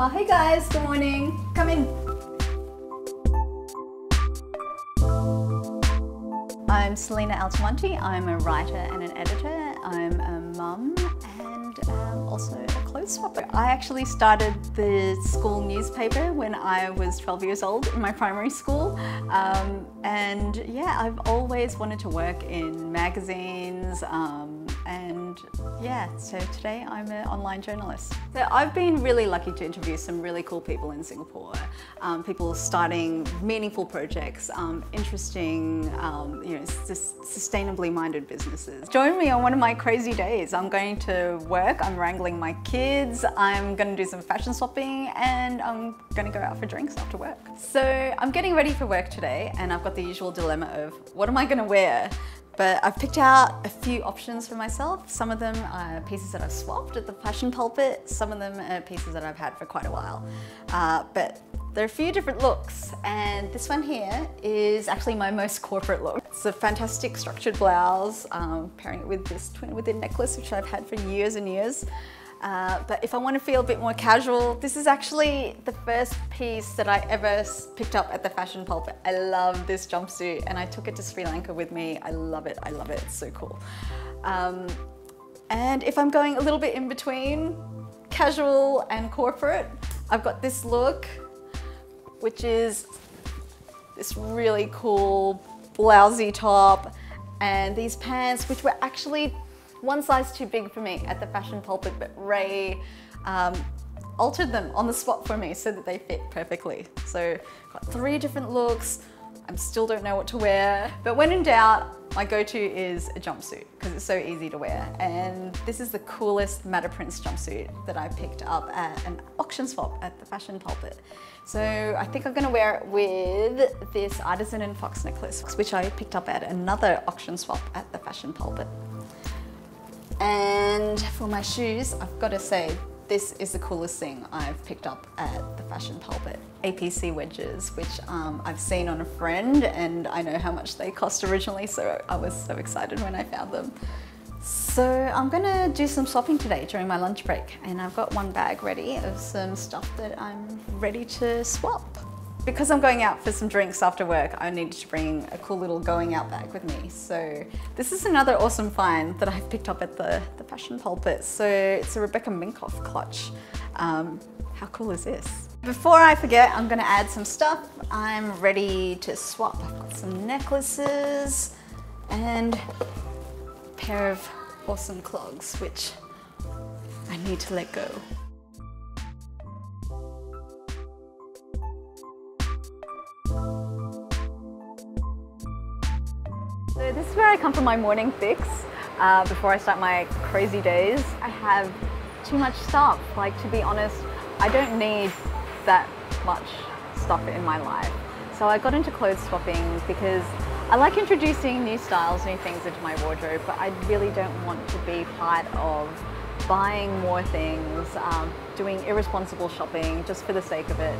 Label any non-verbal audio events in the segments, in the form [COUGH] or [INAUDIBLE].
Oh, hey guys, good morning. Come in. I'm Selina Altomonte. I'm a writer and an editor. I'm a mum and um, also a clothes swapper. I actually started the school newspaper when I was 12 years old in my primary school. Um, and yeah, I've always wanted to work in magazines um, and yeah, so today I'm an online journalist. So I've been really lucky to interview some really cool people in Singapore. Um, people starting meaningful projects, um, interesting, um, you know, sustainably minded businesses. Join me on one of my crazy days. I'm going to work, I'm wrangling my kids, I'm going to do some fashion swapping and I'm going to go out for drinks after work. So I'm getting ready for work today and I've got the usual dilemma of what am I going to wear? But I've picked out a few options for myself. Some of them are pieces that I've swapped at the fashion pulpit. Some of them are pieces that I've had for quite a while. Uh, but there are a few different looks and this one here is actually my most corporate look. It's a fantastic structured blouse, um, pairing it with this twin within necklace which I've had for years and years. Uh, but if I want to feel a bit more casual, this is actually the first piece that I ever picked up at the fashion pulpit. I love this jumpsuit and I took it to Sri Lanka with me. I love it, I love it, it's so cool. Um, and if I'm going a little bit in between casual and corporate, I've got this look, which is this really cool blousey top and these pants, which were actually one size too big for me at the fashion pulpit, but Ray um, altered them on the spot for me so that they fit perfectly. So got three different looks. I still don't know what to wear, but when in doubt, my go-to is a jumpsuit because it's so easy to wear. And this is the coolest Matter Prints jumpsuit that I picked up at an auction swap at the Fashion Pulpit. So I think I'm gonna wear it with this Artisan and Fox necklace, which I picked up at another auction swap at the Fashion Pulpit. And for my shoes, I've got to say, this is the coolest thing I've picked up at the Fashion Pulpit. APC wedges, which um, I've seen on a friend and I know how much they cost originally, so I was so excited when I found them. So I'm gonna do some swapping today during my lunch break and I've got one bag ready of some stuff that I'm ready to swap. Because I'm going out for some drinks after work, I needed to bring a cool little going out bag with me. So this is another awesome find that I've picked up at the, the Fashion Pulpit. So it's a Rebecca Minkoff clutch. Um, how cool is this? Before I forget, I'm gonna add some stuff. I'm ready to swap. I've got some necklaces and a pair of awesome clogs, which I need to let go. So this is where I come for my morning fix uh, before I start my crazy days. I have too much stuff. Like to be honest, I don't need that much stuff in my life. So I got into clothes swapping because I like introducing new styles, new things into my wardrobe, but I really don't want to be part of buying more things, um, doing irresponsible shopping just for the sake of it.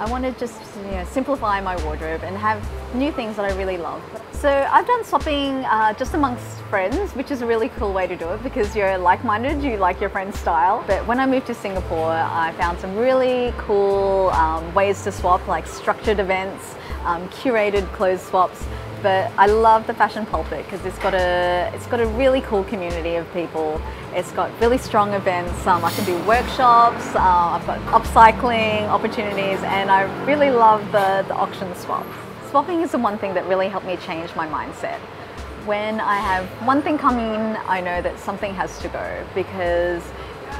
I want to just you know, simplify my wardrobe and have new things that I really love. So I've done swapping uh, just amongst friends, which is a really cool way to do it because you're like-minded, you like your friend's style. But when I moved to Singapore, I found some really cool um, ways to swap, like structured events, um, curated clothes swaps, but I love the Fashion Pulpit because it's got a it's got a really cool community of people. It's got really strong events. Um, I can do workshops. Uh, I've got upcycling opportunities, and I really love the the auction swap. Swapping is the one thing that really helped me change my mindset. When I have one thing coming, I know that something has to go because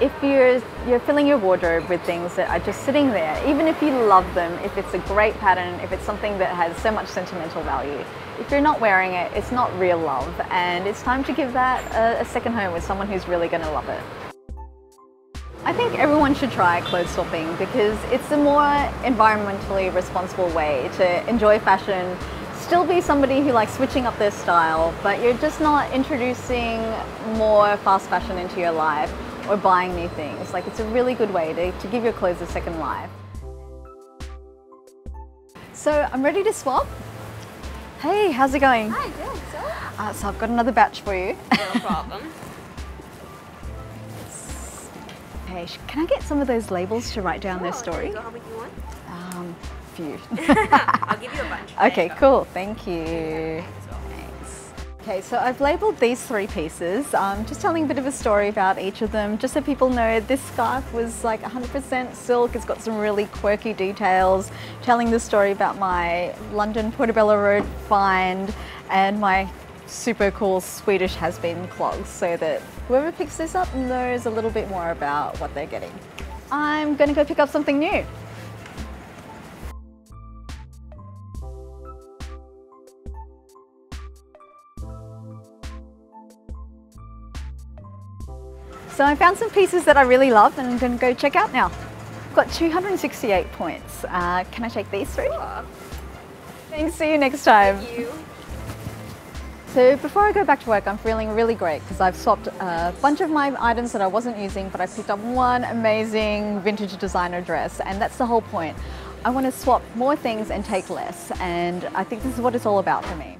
if you're, you're filling your wardrobe with things that are just sitting there, even if you love them, if it's a great pattern, if it's something that has so much sentimental value, if you're not wearing it, it's not real love. And it's time to give that a, a second home with someone who's really going to love it. I think everyone should try clothes swapping because it's a more environmentally responsible way to enjoy fashion, still be somebody who likes switching up their style, but you're just not introducing more fast fashion into your life or buying new things. Like it's a really good way to, to give your clothes a second life. So I'm ready to swap. Hey, how's it going? Hi, good. So? Uh, so I've got another batch for you. No problem. [LAUGHS] Okay, can I get some of those labels to write down their story? How many you want? Um, few. [LAUGHS] I'll give you a bunch. [LAUGHS] okay, cool. Thank you. Thanks. Okay, so I've labelled these three pieces, um, just telling a bit of a story about each of them, just so people know this scarf was like 100% silk. It's got some really quirky details, telling the story about my London Portobello Road find and my super cool Swedish has-been clogs so that whoever picks this up knows a little bit more about what they're getting. I'm going to go pick up something new. So I found some pieces that I really love and I'm going to go check out now. I've got 268 points. Uh, can I take these three? Thanks, see you next time. So before I go back to work, I'm feeling really great because I've swapped a bunch of my items that I wasn't using, but I picked up one amazing vintage designer dress, and that's the whole point. I want to swap more things and take less, and I think this is what it's all about for me.